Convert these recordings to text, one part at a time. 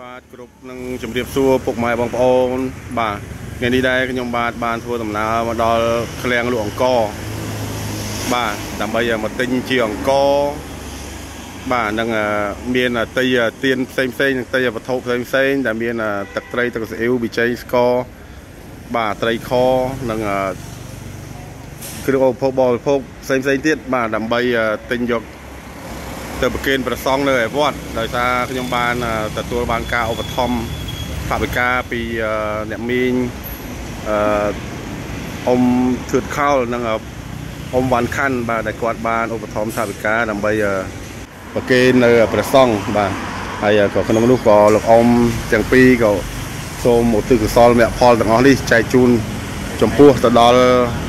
បាទគ្រប់នឹងជម្រាបសួរពុកម៉ែបងប្អូន បាទថ្ងៃនេះដែរខ្ញុំបាទបានធ្វើដំណើរមកដល់ឃ្លាំងលក់អង្ករបាទដើម្បីមកទិញជាអង្ករបាទនឹងមានតីទៀនផ្សេងផ្សេងនិងតីវត្ថុផ្សេងផ្សេងដែលមានទឹកត្រីទឹកស៊ីអ៊ីវប៊ីចេងស្ករបាទត្រីខនិងគ្រឿងឧបភោគបរិភោគផ្សេងផ្សេងទៀតបាទដើម្បីទិញយក ទៅប្រគេនព្រះសង្ឃនៅឯវត្តដោយសារខ្ញុំបានទទួលបានការឧបត្ថម្ភថវិកាពីអ្នកមីងអឺអ៊ំធឿតខោលនិងអ៊ំវ៉ាន់ខាន់បាទដែលគាត់បានឧបត្ថម្ភថវិកាដើម្បីប្រគេននៅព្រះសង្ឃបាទហើយក៏ក្នុងនោះក៏លោកអ៊ំទាំងពីរក៏សូមឧទ្ទិសកុសលមគ្គផលទាំងអស់នេះចែកជូនចំពោះទៅដល់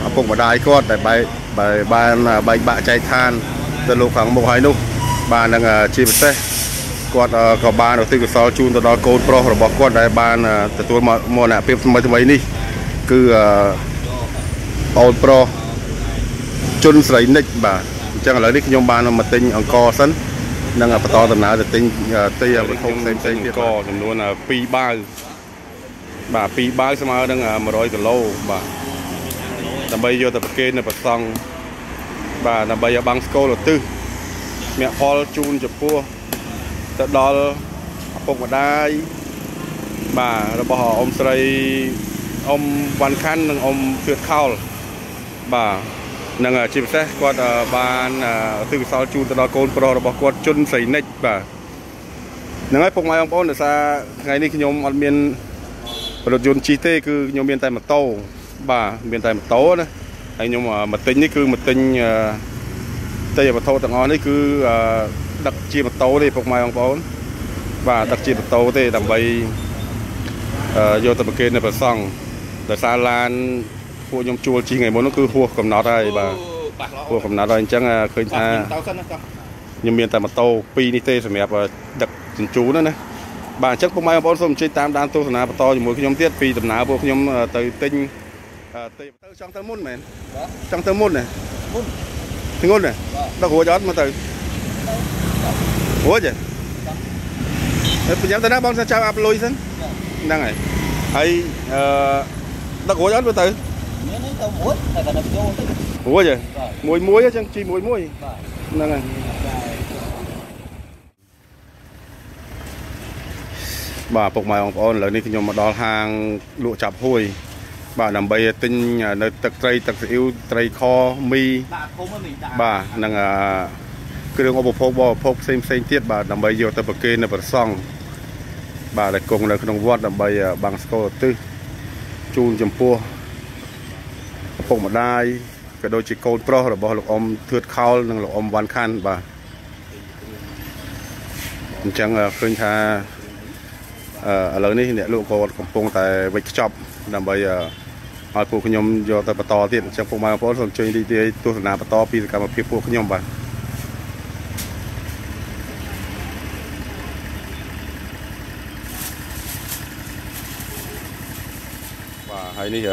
ឪពុកម្ដាយគាត់ដែលបែកបានបែកបាក់ចែកឋានទៅលោកខាងមុខហើយនោះ បាទនឹងជាពិសេសគាត់ក៏បានឧទ្ទិសកុសលជូនទៅដល់កូនប្រុសរបស់គាត់ដែលបានទទួលមកមរណភាពថ្មីថ្មីនេះគឺអូនប្រុសជុនស្រីនិចបាទអញ្ចឹងឥឡូវនេះខ្ញុំបានមកទិញអង្គសិននឹងបន្តដំណើរទៅទិញទីវត្ថុផ្សេងផ្សេងទៀតក៏ចំនួន2បាវបាទ2បាវស្មើនឹង100គីឡូបាទដើម្បីយកទៅប្រគេននៅប្រសង់បាទដើម្បីឲ្យបាំងស្គលឧទ្ទិស មគ្គផលជូនចំពោះទៅដល់ឪពុកម្ដាយបាទរបស់អ៊ំស្រីអ៊ំវ៉ាន់ខាន់និងអ៊ំធឿតខោលបាទនឹងជាពិសេសគាត់បានទិកសលជូនទៅដល់កូនប្រុសរបស់គាត់ជុនស្រីនិចបាទហ្នឹងហើយពុកម៉ែបងប្អូនដោយសារថ្ងៃនេះខ្ញុំអត់មានរថយន្តជិះទេគឺខ្ញុំមានតែម៉ូតូបាទមានតែម៉ូតូណាហើយខ្ញុំមកទិញនេះគឺមកទិញ តែវត្ថុទាំងអស់នេះគឺដឹកជាម៉ូតូទេពុកម៉ែបងប្អូន បាទដឹកជាម៉ូតូទេដើម្បីយកទៅប្រគេននៅព្រះសង្ឃដោយសារឡានពួកខ្ញុំជួលជិះថ្ងៃមុននោះគឺហួសកំណត់ហើយបាទហួសកំណត់ហើយអញ្ចឹងឃើញថាខ្ញុំមានតែម៉ូតូ2នេះទេសម្រាប់ដឹកជញ្ជូនណាបាទអញ្ចឹងពុកម៉ែបងប្អូនសូមអញ្ជើញតាមដានទស្សនាបន្តជាមួយខ្ញុំទៀតពីដំណើរពួកខ្ញុំទៅទិញទៅចង់ទៅមុនមែនចង់ទៅមុនណាមុន ធ្ងន់ណាដឹករួចអត់មកទៅរួចហ៎ហើយប្រញាប់ទៅណាបងចាំអាប់លុយសិនហ្នឹងហើយហើយអឺដឹករួចអត់មកទៅមានទៅមួយតែក៏ដឹកចូលទៅរួចហ៎មួយមួយអញ្ចឹងជីមួយមួយហ្នឹងហើយបាទពុកម៉ែបងប្អូនឥឡូវនេះខ្ញុំមកដល់ហាងលក់ចាប់ហួយ បាទដើម្បីទិញនៅទឹកត្រីទឹកស៊ីអ៊ីវត្រីខមីដាក់ធំហ្នឹងបាទនឹងគ្រឿងឧបភោគបរិភោគផ្សេងផ្សេងទៀតបាទដើម្បីយកទៅប្រគេននៅប្រសង់បាទដែលគង់នៅក្នុងវត្តដើម្បីបាំងស្គរទិសជូនចំពោះឪពុកម្ដាយក៏ដូចជាកូនប្រុសរបស់លោកអ៊ំធឿតខោលនិងលោកអ៊ំវ៉ាន់ខាន់បាទអញ្ចឹងឃើញថាឥឡូវនេះអ្នកលក់ក៏កំពុងតែវិច្ចខ្ចប់ដើម្បី ឲ្យពួកខ្ញុំយកទៅបន្តទៀតអញ្ចឹងពុកម៉ែបងប្អូនសូមជួយរីករាយទស្សនាបន្តពីសកម្មភាពពួកខ្ញុំបាទបាទហើយនេះ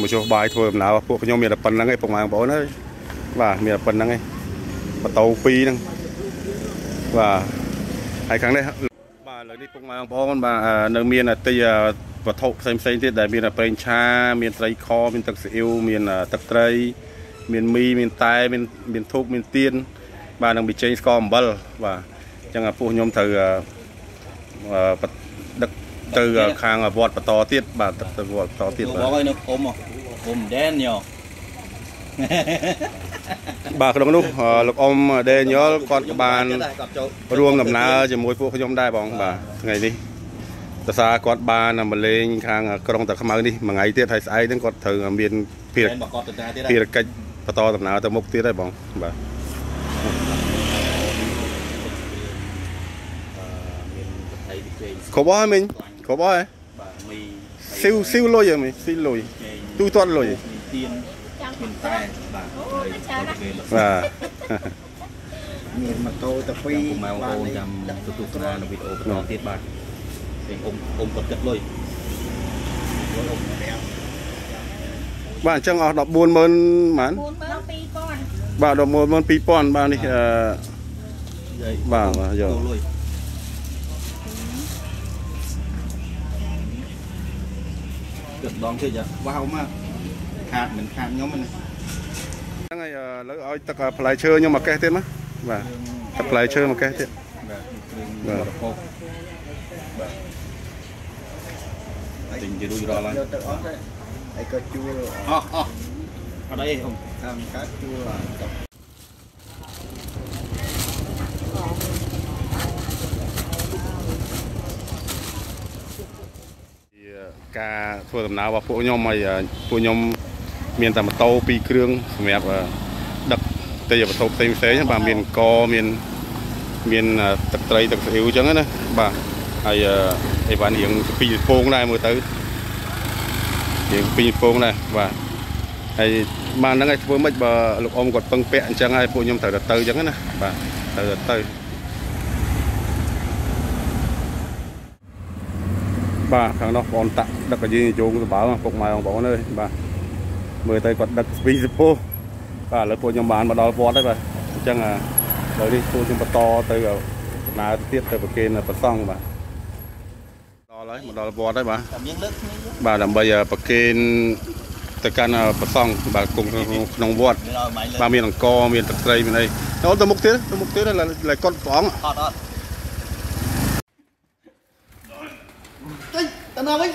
មកចុះបាយធ្វើដំណើរពួកខ្ញុំមានតែប៉ុណ្្នឹងឯងពុកម៉ែបងប្អូនអើយបាទមានតែប៉ុណ្្នឹងឯងម៉ូតូ2ហ្នឹងបាទហើយខាងនេះបាទឥឡូវនេះពុកម៉ែបងប្អូនបាទនៅមានទី វត្ថុផ្សេងផ្សេងទៀតដែលមានប្រេងឆា មានត្រីខមានទឹកស៊ីអ៊ីវមានទឹកត្រី មានមីមានតែមានមានធូបមានទៀនបាទនឹងប៊ីចេងស្ករអំបិលបាទអញ្ចឹងពួកខ្ញុំត្រូវដឹកទៅខាងវត្តបន្តទៀតបាទទៅវត្តបន្តទៀតបាទបងឲ្យនៅអ៊ំអ៊ំដែនញ៉បាទក្នុងនោះលោកអ៊ំដេញ៉លគាត់បានរួមដំណើរជាមួយពួកខ្ញុំដែរបងបាទថ្ងៃនេះ តសារគាត់បានមកលេងខាងក្រុងតាខ្មៅនេះមួយថ្ងៃទៀតហើយស្អែកហ្នឹងគាត់ត្រូវមានភារកិច្ចភារកិច្ចបន្តដំណើរទៅមុខទៀតហើយបងបាទគ្រប់អស់មិញគ្រប់អស់ហ៎បាទមីស៊ីវស៊ីវលុយហ៎មិញស៊ីលុយទូទាត់លុយទៀនមានតែបាទបាទមានម៉ូតូទៅពីរម៉ៅអូនចាំទទួលស្នានៅវីដេអូបន្តទៀតបាទ អ៊ំអ៊ំគាត់គិតលុយបាទអញ្ចឹងអស់140,000ប៉ុន្មាន12000បាទ142,000បាទនេះអឺបាទបាទយកលុយគិតម្ដងទៀតវ៉ាវមកខាតមិនខាតខ្ញុំណាហ្នឹងហើយឥឡូវឲ្យទឹកផ្លែឈើខ្ញុំមកកេះទៀតមកបាទទឹកផ្លែឈើមកកេះទៀតបាទគ្រឿងបរិភោគ ទទិញជារួចរាល់ហើយយកទៅអស់ទៅហើយក៏ជួលអស់អស់អត់អីខ្ញុំតាមកាត់ជួលអត់ទៅជាការធ្វើដំណើររបស់ពួកខ្ញុំហើយពួកខ្ញុំមានតែម៉ូតូពីរគ្រឿងសម្រាប់ដឹកទេយវត្ថុផ្សេងផ្សេងៗបាទមានកមានមានទឹកត្រីទឹកស្អ៊ីវអញ្ចឹងណាបាទហើយ អីវ៉ាន់រៀងពីរពងដែរមើលទៅរៀងពីរពងដែរបាទហើយបានហ្នឹងឲ្យធ្វើម៉េចបើលោកអ៊ំគាត់ពឹងពាក់អញ្ចឹងហើយពួកខ្ញុំត្រូវតែទៅអញ្ចឹងណាបាទត្រូវតែទៅបាទខាងនោះបងតាក់ដឹកឲ្យយើងជោងសបើពុកម៉ែបងប្អូនអើយបាទមើលទៅគាត់ដឹកស្ពីសពោះបាទឥឡូវពួកខ្ញុំបានមកដល់វត្តហើយបាទអញ្ចឹងឥឡូវនេះពួកខ្ញុំបន្តទៅដំណើរទៀតទៅប្រគេនប្រសង់បាទដល់ ហើយមកដល់វត្តហើយបាទតែមានលើកគ្នាបាទដើម្បីប្រគេនទៅកាន់ប្រសង់បាទគង់ក្នុងវត្តមានឲ្យម៉ៃលើកបាទមានអង្គមានទឹកត្រីមានអីចូលទៅមុខទៀតទៅមុខទៀតឡើយកត់ព្រះអង្គអត់អត់ទៅទៅណាវិញ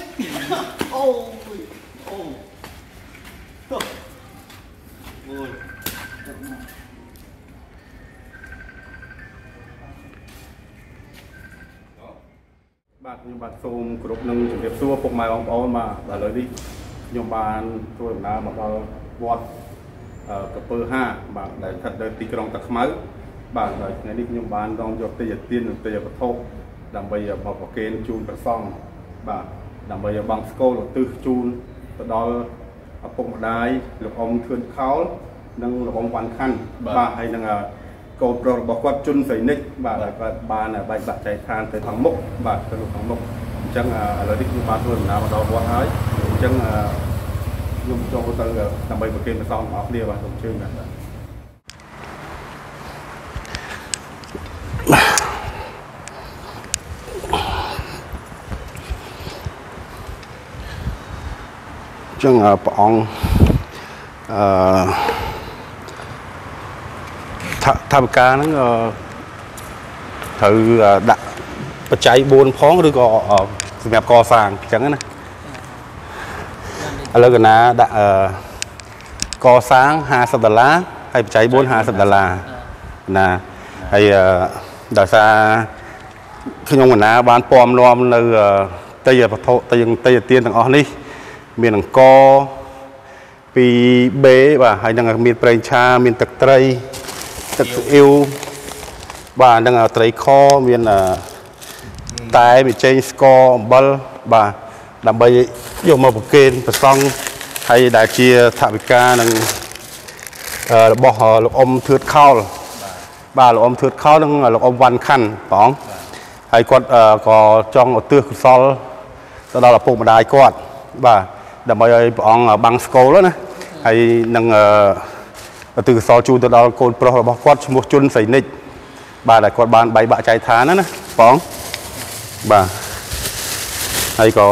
អូយអូអូ បាទខ្ញុំបាទសូមគោរពនឹងជំរាបសួរពុកម៉ែបងប្អូនបាទឥឡូវនេះខ្ញុំបានធ្វើដំណើរមកដល់វត្តអឺកពើ5បាទដែលស្ថិតនៅទីក្រុងតាខ្មៅបាទហើយថ្ងៃនេះខ្ញុំបានរងយកទេយទាននិងទេយវត្ថុដើម្បីមកប្រគេនជូនព្រះសង្ឃបាទដើម្បីឲ្យបងស្គលឧទ្ទិសជូនទៅដល់ឪពុកម្ដាយលោកអ៊ំធឿនខោលនិងលោកអ៊ំវ៉ាន់ខាន់បាទហើយនឹងអឺ កូនប្រុសរបស់គាត់ជុនសៃនិចបាទហើយគាត់បានបែកបាក់ចែកឋានទៅខាងមុខបាទទៅខាងមុខអញ្ចឹងឥឡូវនេះខ្ញុំបានធ្វើដំណើរមកដល់វត្តហើយអញ្ចឹងខ្ញុំចូលទៅដើម្បីប្រគេនព្រះសង្ឃបងប្អូនគ្នាបាទសូមជឿណាស់បាទអញ្ចឹងព្រះអង្គអឺ ថាថាវិការហ្នឹងអឺត្រូវអឺដាក់បច្ច័យ4ផងឬក៏អឺសម្រាប់កសាងអញ្ចឹងណាឥឡូវកណាដាក់អឺកសាង50ដុល្លារហើយបច្ច័យ4 50ដុល្លារណាហើយអឺដោយសារខ្ញុំកណាបានពំនាំនៅអឺតីយវត្ថុតីយតីយទានទាំងអស់នេះ មានអង្គពីបេបាទហើយនឹងមានប្រេងឆាមានទឹកត្រី ទឹកស៊ីអ៊ីវបាទនឹងត្រីខមានអឺតែមានចេងស្ករអំបិលបាទដើម្បីយកមកប្រគេនប្រសង់ហើយដែលជាថវិកានឹងអឺរបស់លោកអ៊ំធឿតខោលបាទលោកអ៊ំធឿតខោលនិងលោកអ៊ំវ៉ាន់ខាន់បងហើយគាត់អឺក៏ចង់ឧទ្ទិសកុសលទៅដល់ឪពុកម្ដាយគាត់បាទដើម្បីឲ្យព្រះអង្គបាំងស្គលណាហើយនឹងអឺ ទិកសលជូនទៅដល់កូនប្រុសរបស់គាត់ឈ្មោះជុនសៃនិចបាទដែលគាត់បានបែកបាក់ចែកឋានណាណាបងបាទហើយក៏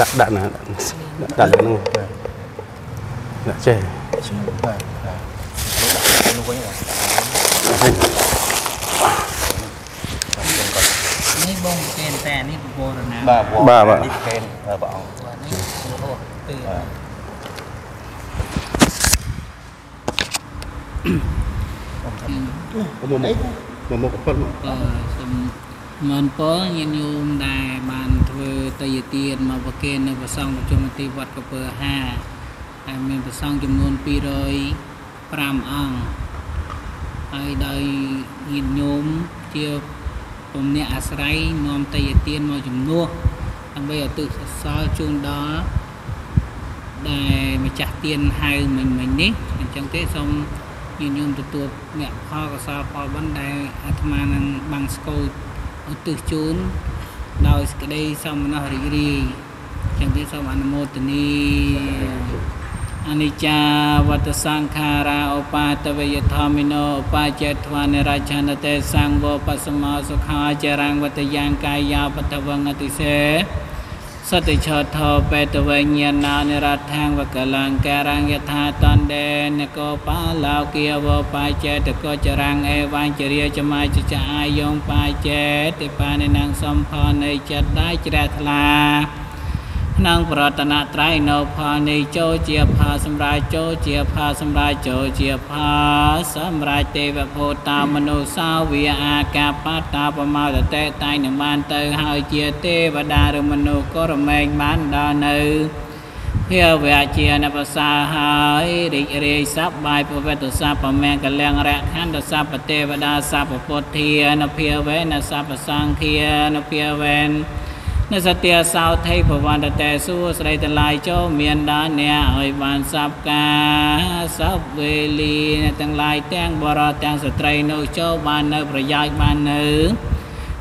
ដាក់ដាក់ណាដាក់ដាក់ហ្នឹងដាក់ចេះនោះវិញនេះបងប្រគេនតែនេះពពរណាបាទបាទបាទនេះកេនព្រះអង្គបាទនេះរហូតពីបា មកមកមកមកប៉ុតមកអឺសូមមនពរញាតិញោមដែលបានធ្វើតយទានមកប្រគេននៅព្រះសង្ឃប្រជុំទីវត្តកពើ5ហើយមានព្រះសង្ឃចំនួន205អង្គហើយដោយញាតិញោមជាពុំអ្នកអាស្រ័យនាំតយទានមកជំនួសដើម្បីឧទ្ទិសកុសលជូនដល់ដែលម្ចាស់ទានហៅមិញមិញនេះអញ្ចឹងទេសូម ញាតិញោមទទួលអ្នកផលកុសលផលបុណ្យដែលអាត្មានឹងបាំងស្គូលឧទ្ទិសជូនដោយសេចក្តីសមណោះរីករាយអញ្ចឹងទេសូមអនុមោទនីអនិច្ចាវតសង្ខារាឧបាទវយធម្មិណោឧបាចេត្វានិរច្ឆនតេសង្វោបសមោសុខាចរាងវតយ៉ាងកាយាបតវងអតិសេ សតិឆោថោបេតវេញ្ញាណោនិរដ្ឋังវកលង្ការังយថាតណ្ដេនកោបាឡោគិយវបាយចេតកោចរាំងអេវាញចរិយចមាចចាអាយងបាយចេតិបានិនងសំផនៃចិត្តដៃជ្រះថ្លា ក្នុងប្រតនត្រ័យនៅផលនេះចូលជាផាសម្រាប់ចូលជាផាសម្រាប់ចូលជាផាសម្រាប់ទេវភូតាមនុស្សសាវាអាកាបតាបមោតតេតែងនឹងបានទៅហើយជាទេវតាឬមនុស្សក៏រមែងបានដល់នៅភាវៈជានបសាហើយរីករាយសប្បាយពវេទសពមង្គលំរខន្តសពទេវតាសពពុទ្ធានភាវេនសពសង្ឃានភាវេន នៅសត្យសោថៃភវន្តតេសួស្រីទាំងឡាយចូលមានដល់អ្នកឲ្យបានសពការសពវេលាអ្នកទាំងឡាយទាំងបរតទាំងស្ត្រីនោះចូលបាននៅប្រយោជន៍បាននៅ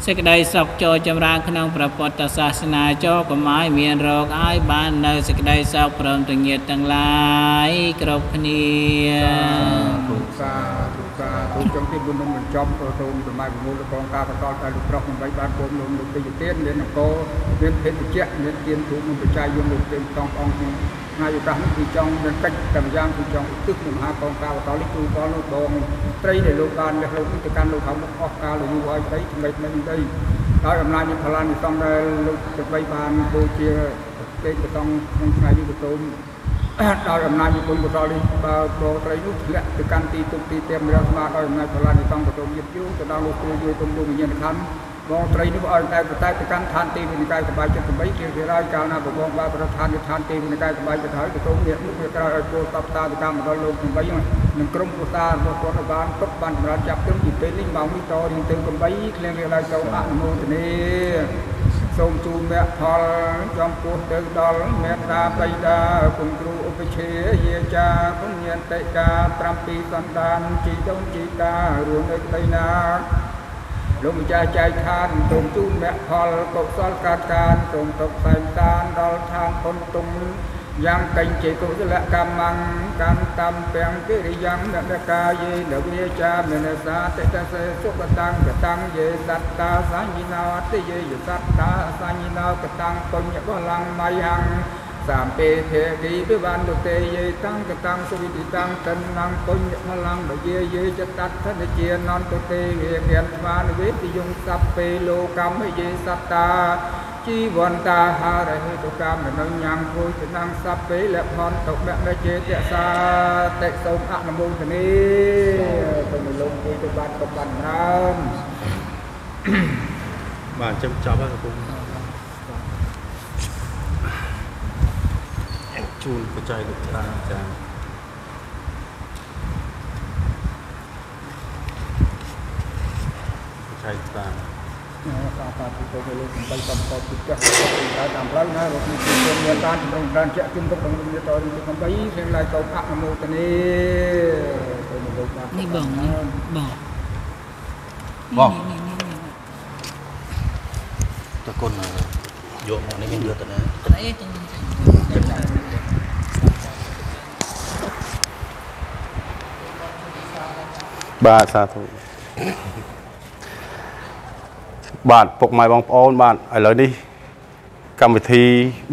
សេចក្តីសុខចូលចម្រើនក្នុងព្រះពុទ្ធសាសនាចូលកុំឲ្យមានរោគឲ្យបាននៅសេចក្តីសុខព្រមទាំងញាតិទាំងឡាយគ្រប់គ្នាទុសា ទុសាទុចំទីបុណ្យបញ្ចប់សូមសម័យប្រមូលកងការបន្តតែលោកប្រុសដើម្បីបានគុំលោកលោកទីទៀតមានអង្គមានភេទជ្ជៈមានទានទូមានបច្ច័យយមលោកទេតងអង្គក្នុងថ្ងៃឱកាសនេះគឺចង់មានកិច្ចកម្មយ៉ាងគឺចង់ឧទ្ទិសមហាកងការបន្តនេះគឺដល់លោកដងត្រីដែលលោកបានលះលោកនេះទៅកាន់លោកខាងមុខអស់កាលយូរហើយត្រីថ្មីថ្មីនេះដីដោយអំណាចនៃផលានិសង្ឃដែលលោកដើម្បីបានបូជាទេបតងក្នុងថ្ងៃនេះក៏សូម ដោយអំណាចនៃបុណ្យកុសលនេះបើប្រត្រីនោះធ្លាក់ទៅកាន់ទីទុកទីទៀមរាស្មាដោយអំណាចបលានិសង្ឃក៏សូមយឹតយូរទៅដល់លោកគ្រូជួយទុំលោកវិញ្ញាណខណ្ឌបងត្រីនោះឲ្យតែប្រតែទៅកាន់ឋានទីវិនិកាយសបាយចិត្ត8ជាជារាយកាលណាប្របងបានប្រឋានឋានទីវិនិកាយសបាយចិត្តហើយក៏សូមអ្នកនោះវាក្រោយឲ្យគោតបតាទៅកម្មដល់លោក8នឹងក្រុមពុសារបស់គាត់បានទុកបានសម្រាប់ចាប់ទិញពីពេលនេះមកនេះតរៀងទៅ8ក្លៀងរៀងឡើងទៅអនុមោទនា សូមជូនមគ្គផលចំពោះទៅដល់មេត្តាបៃតាគុណគ្រូឧបជាយាចាគុណញាតិកា7សន្តានជីដូនជីតារួមនៅក្តីណាលោកម្ចាស់ចែកឋានសូមជូនមគ្គផលកុសលកាត់កានសូមទុកសែងតានដល់ឋានពុនទុំ យ៉ាងកញ្ចេកុសលកម្មੰកម្មតំពេងកិរិយ៉ាងនកាយេនវិចាមេនសាតិតសេសុបតាំងកតាំងយេសត្តាសញ្ញិណោតិយេយសត្តាសញ្ញិណោកតាំងបុញ្ញបលੰមយ៉ាងសាមពេធេគីពិវន្តុទេយេតាំងកតាំងសុវិតិតាំងតនំបុញ្ញបលੰបយេយេចតតធនជានន្តទេវិញ្ញាណស្វានវេទយងសัพពេលោកម្មយេសត្តា ជីវន្តាហារហេតុកម្មនញ្ញំគូចនំសัพពេលផនតុបមចេតសាតិសូមអនុមោទនីទៅលោកគូទៅបានក៏បានច្រើនបាទចាំចប់ហើយកំពុងជូនបច្ច័យលោកតាអាចារ្យបច្ច័យតា សាសាទីទៅលោកសំបីសំកោទីចាស់ទៅតាមផ្លូវណារកនេះគឺមានបានចម្រុងបានជាក់ជុំទុកក្នុងនេះតរីសំបីផ្សេងឡាយទៅអនុមោទនីទៅលោកបាននេះបងនេះបងបងនេះនេះនេះតើគុណយកមកនេះមានយកទៅណាត្រេទាំងបាទសាធុ បាទពុកម៉ែបងប្អូនបាទឥឡូវនេះកម្មវិធី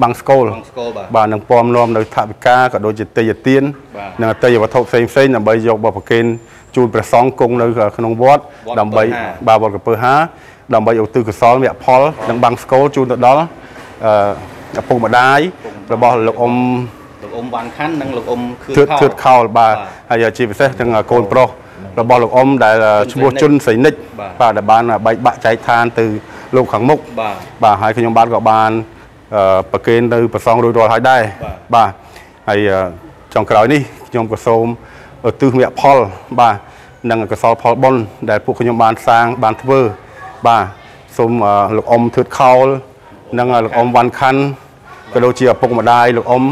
បាំងស្កូលបងស្គាល់បាទបាទនឹងពំនាំនៅថវិកាក៏ដូចជាទេយទានបាទនិងអតីយវត្ថុផ្សេងផ្សេងៗដើម្បីយកបបប្រគេនជូនព្រះសង្ឃគង់នៅក្នុងវត្តវត្តដើម្បីកំពើហាបាទវត្តកំពើហាដើម្បីឧទ្ទិសកុសលមគ្គផលនិងបាំងស្កូលជូនទៅដល់អឺឪពុកម្ដាយរបស់លោកអ៊ំលោកអ៊ំវ៉ាន់ខាន់និងលោកអ៊ំខឿធឿតធឿតខោលបាទហើយជាពិសេសទាំងកូនប្រុស របស់លោកអ៊ំដែលឈ្មោះជុនសៃនិចបាទបាទដែលបានបែកបាក់ចែកឋានទៅលោកខាងមុខបាទបាទហើយខ្ញុំបាទក៏បានអឺប្រគេនទៅប្រសងរួចរាល់ហើយដែរបាទបាទហើយអឺចុងក្រោយនេះខ្ញុំក៏សូមឧទ្ទិសមគ្គផល បាទនិងកុសលផលបុណ្យដែលពួកខ្ញុំបានសាងបានធ្វើ បាទសូមអឺលោកអ៊ំធឿតខោលនិងលោកអ៊ំវ៉ាន់ខាន់ក៏ដូចជាឪពុកម្ដាយលោកអ៊ំ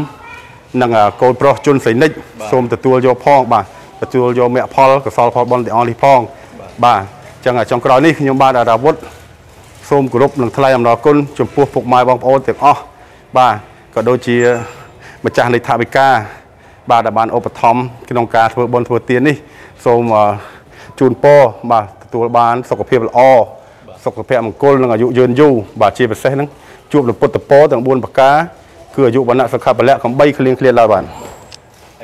និងអឺកូនប្រុសជុនសៃនិច សូមទទួលយកផងបាទ ទទួលយកមគ្គផលកុសលផលបុណ្យទាំងអស់នេះផងបាទអញ្ចឹងចុងក្រោយនេះខ្ញុំបាទអារាវុធសូមគោរពនិងថ្លែងអំណរគុណចំពោះពុកម៉ែបងប្អូនទាំងអស់បាទក៏ដូចជាម្ចាស់នៃថាវិការបាទដែលបានឧបត្ថម្ភក្នុងការធ្វើបុណ្យធ្វើទាននេះសូមអឺជូនពរបាទទទួលបានសុខភាពល្អសុខភាពមង្គលនិងអាយុយឺនយូរបាទជាពិសេសហ្នឹងជួបលពុទ្ធពរទាំង4ប្រការគឺអាយុវណ្ណៈសុខៈពលៈកំបីគ្លៀងគ្លាឡើយបាទហើយ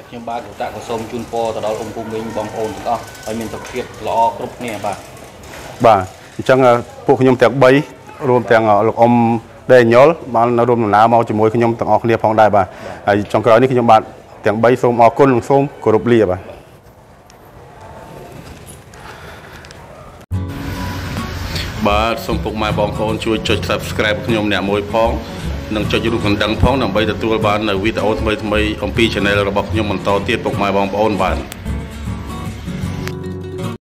ខ្ញុំបាទក៏តាក់ក៏សូមជូនពរទៅដល់អង្គភូមិវិញបងប្អូនទាំងអស់ឲ្យមានសុខភាពល្អគ្រប់គ្នាបាទបាទអញ្ចឹងពួកខ្ញុំទាំង3រួមទាំងលោកអ៊ំដេញ៉ុលបាននៅរួមដំណើរមកជាមួយខ្ញុំទាំងអស់គ្នាផងដែរបាទហើយចុងក្រោយនេះខ្ញុំបាទទាំង3សូមអរគុណនិងសូមគោរពលាបាទបាទសូមពុកម៉ែបងប្អូនជួយចុច Subscribe ខ្ញុំអ្នកមួយផង និងចុចរូបកណ្ដឹងផងដើម្បីទទួលបាននៅវីដេអូថ្មីៗអំពី Channel របស់ខ្ញុំបន្តទៀតពុកម៉ែបងប្អូនបាទ